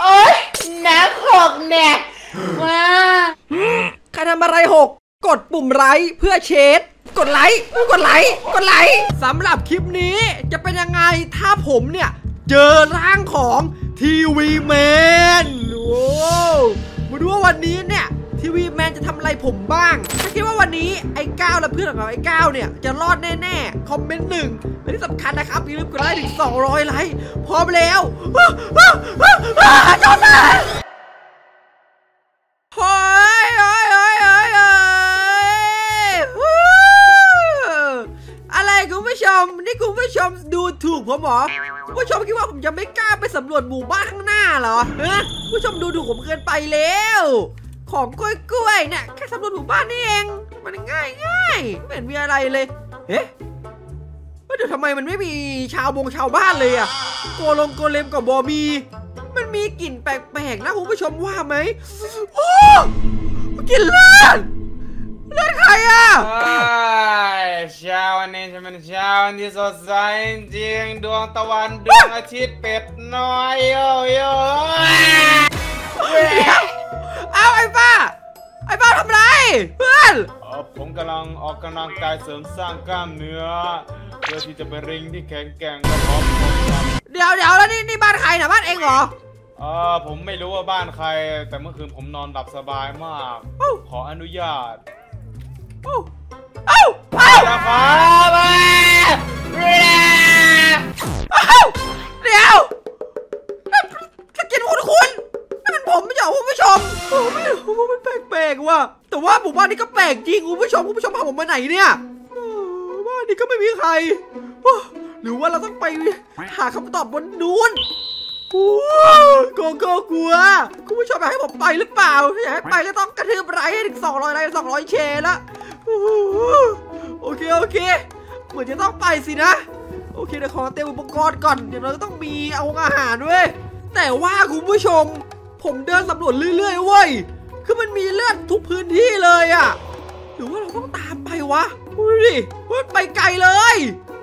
โอ๊ยหนักหกแน่ว้าใครทำอะไรหก กดปุ่มไลค์เพื่อเชดกดไลค์กดไลค์กดไลค์สำหรับคลิปนี้จะเป็นยังไงถ้าผมเนี่ย เจอร่างของทีวีแมนโอ้มาดูว่าวันนี้เนี่ย ทีวีแมนจะทำอะไรผมบ้าง ถ้าคิดว่าวันนี้ไอ้ก้าวและเพื่อนของเราไอ้ก้าวเนี่ย จะรอดแน่ๆ คอมเมนต์หนึ่งและที่สำคัญนะครับอย่าลืมกดไลค์ถึง 200 ไลค์พร้อมแล้วอ้าวอ้าวอ้าวอ้าวจอมาโอ้ยโอ้ยโอ้ยโอ้ยโอ้ยวู้อะไรคุณผู้ชม นี่คุณผู้ชมดูถูกผมเหรอคุณผู้ชมคิดว่าผมจะไม่กล้าไปสำรวจหมู่บ้านข้างหน้าเหรอฮะคุณผู้ชมดูถูกผมเกินไปแล้ว ของกล้วยๆเนี่ยแค่สำรวจหมู่บ้านนี่เอง มันง่ายง่ายไม่เห็นมีอะไรเลยเอ๊ะเฮ้ยเดี๋ยวทำไมมันไม่มีชาวบงชาวบ้านเลยอะโกลงโกเลมกับบอมี มันมีกลิ่นแปลกๆนะคุณผู้ชมว่าไหมโอ้กลิ่นเลือดเลือดใครอะเช้าวันนี้จะเป็นเช้าวันที่สดใสจริงดวงตะวันดวงอาทิตย์เป็ดน้อยโยโย ป้าทำไรเพื่อนเอ่อผมกำลังออกกำลังกายเสริมสร้างกล้ามเนื้อ เพื่อที่จะเป็นริงที่แข็งแกร่งและพร้อมทนครับเดี๋ยวเดี๋ยวแล้วนี่นี่บ้านใครนะบ้านเองเหรอ เออผมไม่รู้ว่าบ้านใคร แต่เมื่อคืนผมนอนหลับสบายมากเอ้าขออนุญาต เอ้าเอ้าเอ้านะครับ แต่ว่าหมู่บ้านนี้ก็แปลกจริงคุณผู้ชมคุณผู้ชมพาผมมาไหนเนี่ยบ้านนี้ก็ไม่มีใคร หรือว่าเราต้องไปหาคำตอบบนนู้นโอ้โกโก้กลัว คุณผู้ชมอยากให้ผมไปหรือเปล่าอยากให้ไปก็ต้องกระทืบไลค์ให้ถึง200ไลค์200แชร์ละโอ้โหโอเคโอเค เหมือนจะต้องไปสินะ โอเคเดี๋ยวขอเตรียมอุปกรณ์ก่อนเดี๋ยวเราต้องมีเอาอาหารด้วยแต่ว่าคุณผู้ชม ผมเดินสำรวจเรื่อยๆเว้ย คือมันมีเลือดทุกพื้นที่เลยอะหรือว่าเราต้องตามไปวะดูดิว่าไปไกลเลย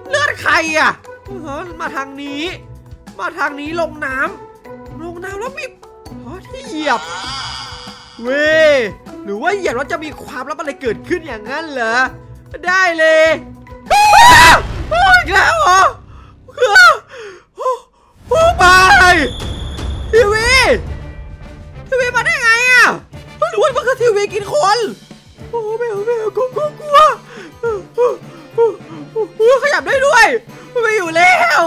เลือดใครอะเออมาทางนี้ มาทางนี้ลงน้ำลงน้ำแล้วมีที่เหยียบ เว้ยหรือว่าเหยียบแล้วจะมีความลับอะไรเกิดขึ้นอย่างนั้นเหรอ ได้เลยอ้าวโอ้ยอีกแล้วเหรอเฮ้ยโอ้ไปทีวีทีวีมาได้ไงอะ รือว่ามันคือทีวีกินคน โอ้ไม่เอาไม่เอากลัวกลัวกลัวขยับได้ด้วยมันไม่อยู่แล้ว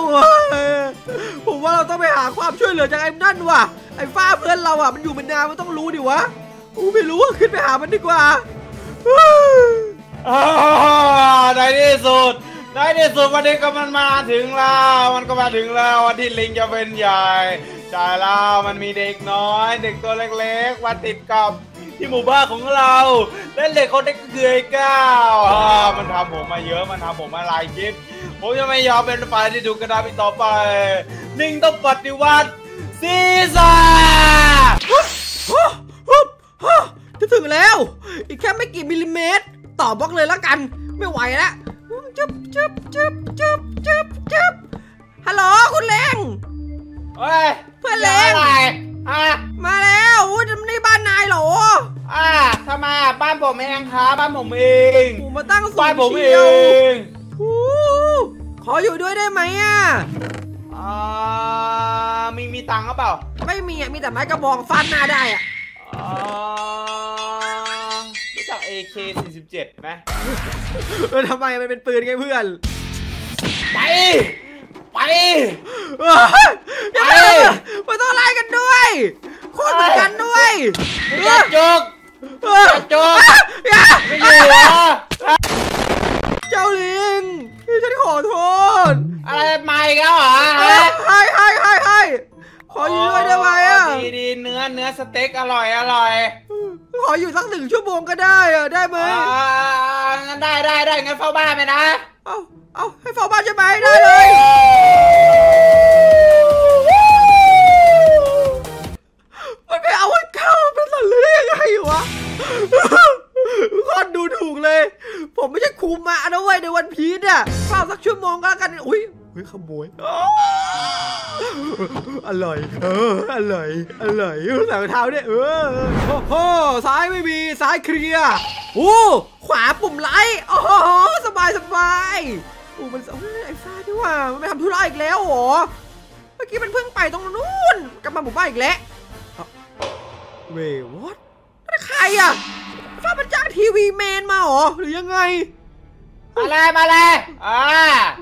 ผมว่าเราต้องไปหาความช่วยเหลือจากไอ้นั่นว่ะ ไอ้ฟ้าเพื่อนเราอะมันอยู่มานานมันต้องรู้ดิวะกูไม่รู้ขึ้นไปหามันดีกว่าอ่าในที่สุดในที่สุดวันนี้ก็มันมาถึงแล้ว มันก็มาถึงแล้ววันที่ลิงจะเป็นใหญ่ใช่แล้วมันมีเด็กน้อย เด็กตัวเล็กๆมาติดกับ ที่หมู่บ้านของเราและเด็กคนนี้ก็คือไอ้ก้าวอ่ามันทำผมมาเยอะมันทำผมมาหลายคลิปผมจะไม่ยอมเป็นฝ่ายที่ถูกกระทำอีกต่อไปลิงต้องปฏิวัติซีซ่าจะถึงแล้ว อีกแค่ไม่กี่มิลลิเมตร ต่อบล็อกเลยแล้วกัน ไม่ไหวแล้วจึ๊บจึ๊บจึ๊บจึ๊บจึ๊บจึ๊บฮัลโหลคุณเลงเฮ้ยเพื่อนเล็ก อะไรอะ มาแล้วอุ้ยนี่บ้านนายเหรอ อ่าทำไมอะบ้าน ผมเองครับบ้านผมเองโอ้มาตั้งสูบ้านงผมเอเชียวงโอ้ขออยู่ด้วยได้ไหมอะ อ่ามีมีตังค์หรือเปล่าไม่มีอะ มีแต่ไม้กระบองฟาดหน้าได้อะ อ่ารู้จัก AK 47ไหมเออทำไมมันเป็นปืนไงเพื่อนไป ไป เฮ้ยอย่าไปมันต้องไล่กันด้วยโคตรเหมือนกันด้วยอย่าจุกเออโจ๊ก อย่าไม่อยู่เหรอเจ้าลิงฉันขอโทษ อะไรมาอีกแล้วเหรอให้ให้ให้ให้ขออยู่ด้วยได้ไหมอะดีดีเนื้อเนื้อสเต็กอร่อยอร่อยขออยู่สักหนึ่งชั่วโมงก็ได้อะได้ไหมอ่างั้นได้ได้ได้งั้นเฝ้าบ้านไปนะ เอาเอาให้เฝ้าบ้านใช่ไหมได้เลย ครูมานะเว้ยในวันพีชอะเฝ้าสักชั่วโมงก็แล้วกัน อุ้ยอุ้ยขโมยอร่อย เออ อร่อย อร่อยใส่รองเท้าเนี่ย เออ โอ้โห ซ้ายไม่มี ซ้ายเคลียร์โอ้ขวาปุ่มไลค์โอ้โห สบายสบายโอ้มันไอ้ฟ้าที่ว่า มันไปทำธุระอีกแล้วหรอ เมื่อกี้มันเพิ่งไปตรงนู้น กลับมาหมู่บ้านอีกแล้วเว้ยวอตใครอะฟ้ามันจ้างทีวีแมนมาหรอ หรือยังไง มาเลยมาเลยอ่า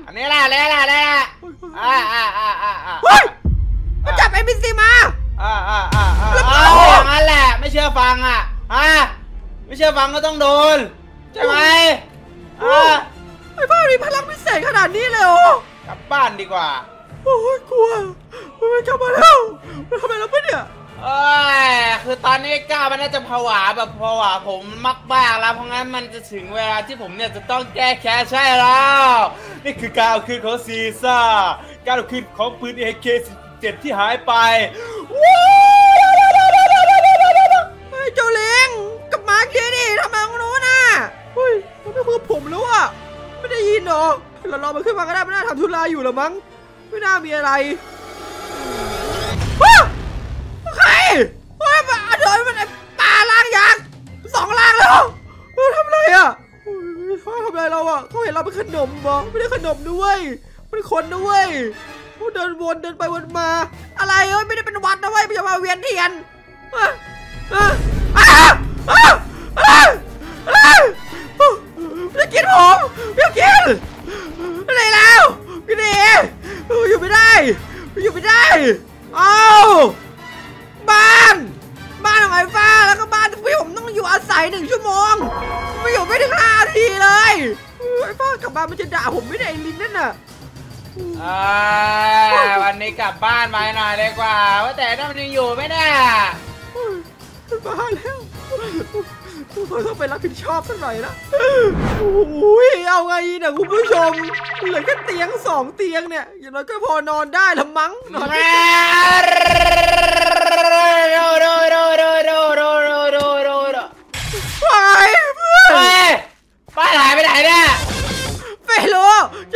อันนี้แหละเลยแหละเลยแหละอ่าอ่าอ่าอ่าอ่าเฮ้ยมันจับเอ็มบีซีมาอ่าอ่าอ่าอ่าแล้วก็เอาอย่างนั้นแหละไม่เชื่อฟังอะอ่าไม่เชื่อฟังก็ต้องโดนใช่ไหมอ่าไอ้บ้ามีพลังพิเศษขนาดนี้เลยเหรอกลับบ้านดีกว่า โอ้ยกลัวมันกลับมาแล้วมันทำไมแล้วปะเนี่ย เอ้ยคือตอนนี้ก้าวมันน่าจะผวาแบบผวาผมมากบ้ากแล้ว เพราะงั้นมันจะถึงเวลาที่ผมเนี่ยจะต้องแก้แค้นใช่แล้ว นี่คือการเอาคืนของซีซ่า การเอาคืนของปืน AK-47 ที่หายไปว้าวเจ้าเล้งกับมาเคียดิทำไมตรงโน้นน่ะเฮ้ยมันไม่คุยกับผมแล้วอะไม่ได้ยินหรอเรารอมันขึ้นมาก็ได้ไม่น่าทำธุระอยู่หรอมั้ง ไม่น่ามีอะไร เราอะเขาเห็นเราเป็นขนมบอไม่ได้ขนมด้วยเป็นคนด้วยเขาเดินวนเดินไปวนมา อะไรเอ้ยไม่ได้เป็นวัดนะเว้ยไม่ใช่มาเวียนเทียนอะอะอะอะอ่กินผมจะกินอะไรแล้วพี่เดอยู่ไม่ได้อยู่ไม่ได้เอาบ้าน บ้านของไอ้ฟ้าแล้วก็บ้านที่ผมต้องอยู่อาศัยหนึ่งชั่วโมงไม่อยู่ไม่ถึงห้าทีเลย ไอ้ฟ้ากลับบ้านมันจะด่าผมไม่ได้ไอ้ลินนั่นน่ะ อ่าวันนี้กลับบ้านไปหน่อยดีกว่า ว่าแต่นั่นมันยังอยู่ไหมเนี่ยมาแล้วผมต้องไปรับผิดชอบสักหน่อยนะโอ้ยเอาไงเนี่ยคุณผู้ชม เหลือแค่เตียงสองเตียงเนี่ย อย่างน้อยก็พอนอนได้ละมั้งนอนได้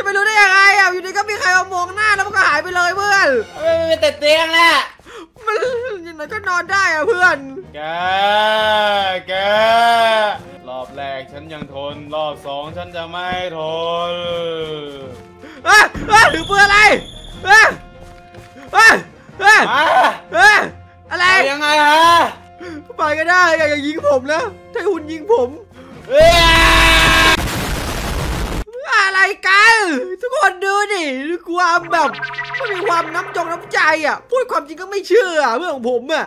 จะไปรู้ได้ยังไงอะอยู่ดีก็มีใครมามองหน้าแล้วมันก็หายไปเลยเพื่อน ไม่มีแต่เตียงแหละมันอย่างน้อยก็นอนได้อะเพื่อน แก แก รอบแรกฉันยังทน รอบสองฉันจะไม่ทนเอ้ยเอ้ยถือปืนอะไรเอ้ยเอ้ยเอ้ยมาเอ้ยอะไรเอายังไงฮะ ไปก็ได้อย่าอย่ายิงผมนะ ถ้าคุณยิงผม เอ้ยอะไร กัน ทุกคนดูดิความแบบไม่มีความน้ำจงน้ำใจอะ พูดความจริงก็ไม่เชื่อเพื่อนของผมอะ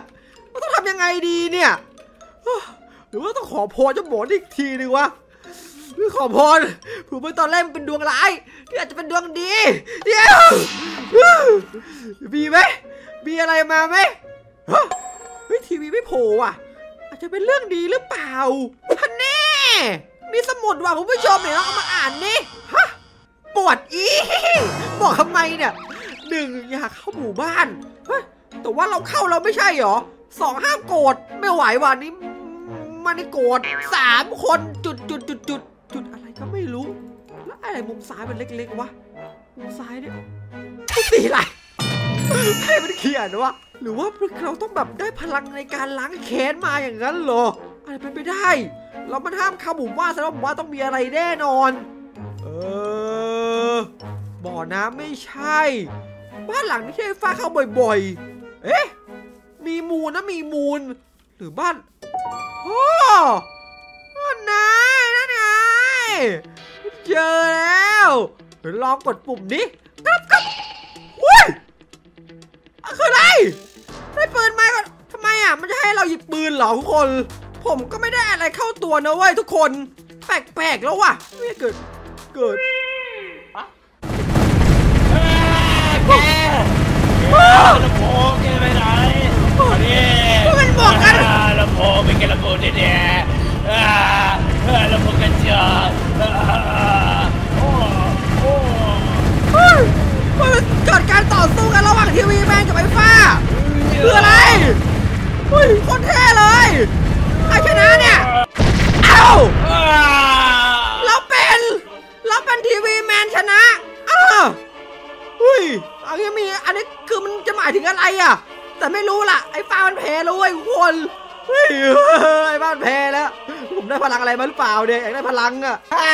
เราต้องทำยังไงดีเนี่ย หรือว่าต้องขอพรเจ้าหมออีกทีหนึ่งวะหรือขอพรผมว่าตอนแรกมันเป็นดวงร้ายที่อาจจะเป็นดวงดีเดี๋ยวมีไหมมีอะไรมาไหมเฮ้ยทีวีไม่โผล่อะ อาจจะเป็นเรื่องดีหรือเปล่าฮันแน่มีสมุดว่ะคุณผู้ชมเดี๋ยวเราเอามาอ่านนี่ฮะ ปวดอีบอกทำไมเนี่ยหนึ่งอยากเข้าหมู่บ้านแต่ว่าเราเข้าเราไม่ใช่หรอสองห้ามโกรธไม่ไหววันนี้ มันโกรธสามคนจุดจุดจุดจุดจุดอะไรก็ไม่รู้ แล้วอะไรมุมซ้ายมันเล็กๆวะมุมซ้ายเนี่ยสีอะไรให้มันเขียนวะหรือว่าเราต้องแบบได้พลังในการล้างแค้นมาอย่างนั้นเหรออะไรเป็นไปได้ เรามันห้ามเข้าหมู่บ้านแสดงว่าต้องมีอะไรแน่นอน เออ บ่อน้ำไม่ใช่ บ้านหลังนี้ใช่ฟ้าเข้าบ่อยๆ เอ๊ะ มีมูลนะมีมูล หรือบ้านโอ้นั่นไงนั่นไงเจอแล้วเดี๋ยวลองกดปุ่มนี้กรับกรับอุ้ยคืออะไรได้ปืนมาก่อนทำไมอะ มันจะให้เราหยิบปืนเหรอทุกคน ผมก็ไม่ได้อะไรเข้าตัวนะเว้ยทุกคน แปลกๆแล้วว่ะเกิด เกิด ลำโพงแกไปไหนมาดิพวกมันบอกกัน อ่าลำโพงเป็นแกลำโพงแน่ๆอ่าอ่าลำโพงกันจอกอ่า ได้พลังอะไรมาหรือเปล่าเนี่ยอยากได้พลังอะอ่า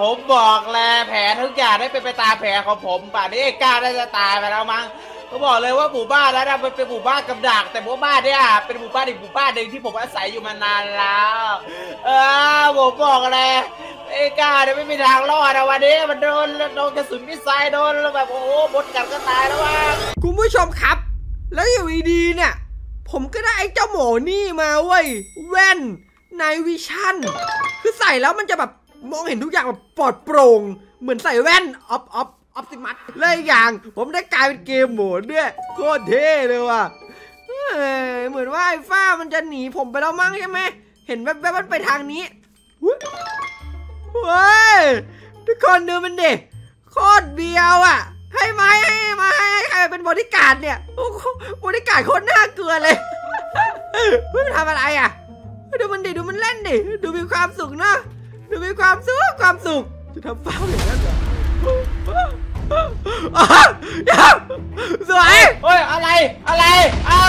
ผมบอกแล้วแผนทุกอย่างได้เป็นไปตามแผนของผมป่านนี้ไอ้ก้าได้จะตายไปแล้วมั้งก็บอกเลยว่าหมู่บ้านแล้วนะมันเป็นหมู่บ้านกับดัก แต่หมู่บ้านเนี่ยเป็นหมู่บ้านอีกหมู่บ้านหนึ่งที่ผมอาศัยอยู่มานานแล้ว เออผมบอกเลยไอ้ก้าเนี่ยไม่มีทางรอดนะวันนี้มันโดนโดนกระสุนมิสไซล์โดนแล้วแบบโอ้โหบดกัดก็ตายแล้วว่ะคุณผู้ชมครับ แล้วอยู่ดีๆเนี่ยผมก็ได้ไอ้เจ้าหมอนี่มาเว้ยแว่น night vision คือใส่แล้วมันจะแบบมองเห็นทุกอย่างแบบปลอดโปร่ง เหมือนใส่แว่นออฟออฟ Optimus เลยอย่าง ผมได้กลายเป็น game mode ด้วยโคตรเท่เลยว่ะเหมือนว่าไอ้ฟ้ามันจะหนีผมไปแล้วมั้งใช่ไหม เห็นแวบๆมันไปทางนี้เว้ยทุกคนดูมันดิโคตรเบียวอะ ให้มาให้มาให้ใครเป็นบริการเนี่ยบริการโคตรน่าเกลือเลยเฮ้ยมันทำอะไรอะ ดูมันดิดูมันเล่นดิดูมีความสุขเนอะดูมีความสุขความสุขจะทำเฝ้าอย่างนั้นเหรออะอย่าสวยเฮ้ยอะไรอะไรเอ้า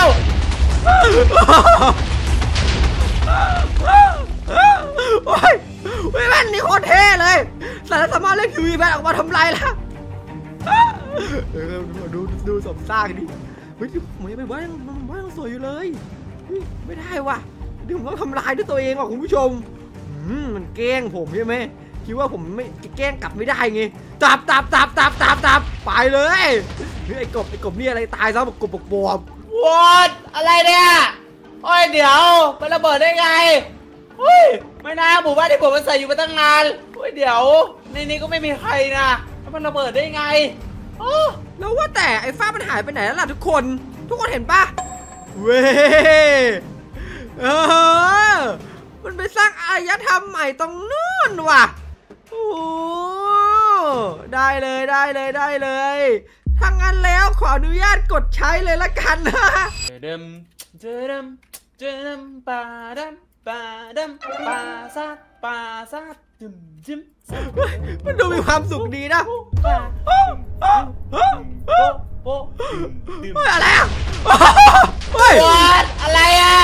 โอ้ยเฮ้ยแม่นนี่โคตรเท่เลยสารสามารถเล่นทีวีแมนออกมาทำลายแล้วเออดูดูดูสมสร้างดิเฮ้ยผมยังไม่ว่ายังมันว่ายังสวยอยู่เลยเฮ้ยไม่ได้ว่ะ เดี๋ยวผมต้องทำลายด้วยตัวเองว่ะคุณผู้ชมอืมมันแกล้งผมใช่ไหมคิดว่าผมไม่แกล้งกลับไม่ได้ไงตับตับตับตับตับตับไปเลยเฮ้ยไอ้กบไอ้กบนี่อะไรตายซะบอกกบบอกบวมวอดอะไรเนี่ยโอ้ยเดี๋ยวมันระเบิดได้ไงเฮ้ยไม่น่าหมู่บ้านที่ผมมันใส่อยู่มาตั้งนานเฮ้ยเดี๋ยวในนี้ก็ไม่มีใครนะแล้วมันระเบิดได้ไงโอ้แล้วว่าแต่ไอ้ฟ้ามันหายไปไหนแล้วล่ะทุกคน ทุกคนเห็นปะเว้ย เออ มันไปสร้างอารยธรรมใหม่ตรงนู้นว่ะ โอ้ได้เลยได้เลยได้เลยถ้างั้นแล้วขออนุญาตกดใช้เลยละกันนะเดิมเดิมเดิมปาดัมปาดัมปาซัดปาซัดจิมจิมมันดูมีความสุขดีนะปา โป๊ะโป๊ะดื่มเฮ้ยอะไรอะเฮ้ย วอดอะไรอะ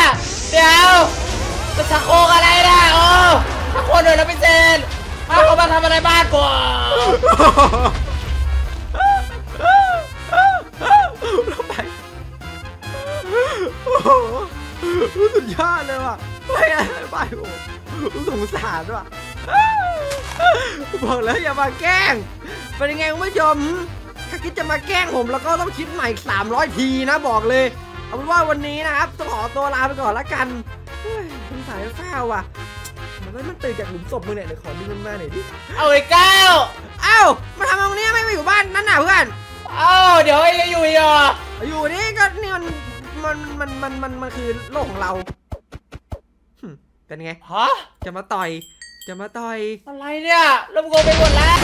เดี๋ยวจะชักโครกอะไรนะโอ้ชักโครกเดี๋ยวนะพี่เจนมาเขามาทำอะไรบ้านก่อนทำไมโอ้โหสุดยอดเลยว่ะไม่อะไรไปโอ้สงสารว่ะบอกแล้วอย่ามาแกล้ง เป็นยังไงคุณผู้ชม ถ้าคิดจะมาแกล้งผมแล้วก็ต้องคิดใหม่300 ทีนะบอกเลย เอาเป็นว่าวันนี้นะครับต้องขอตัวลาไปก่อนละกันเฮ้ยสงสารฟ้าวว่ะมันไม่มันตื่นจากหลุมศพมึงเนี่ยเดี๋ยวขอดึงมันมาหน่อยดิ เอาไอ้ก้าวเอ้ามาทำตรงนี้ไม่มาอยู่บ้านนั่นน่ะเพื่อน เอาเดี๋ยวไอ้อยู่อีกเหรออยู่นี่ก็นี่มันมันมันมันมันมันคือโลกของเราหึเป็นไง ฮะ จะมาต่อย จะมาต่อย อะไรเนี่ยเริ่มงงไปหมดแล้ว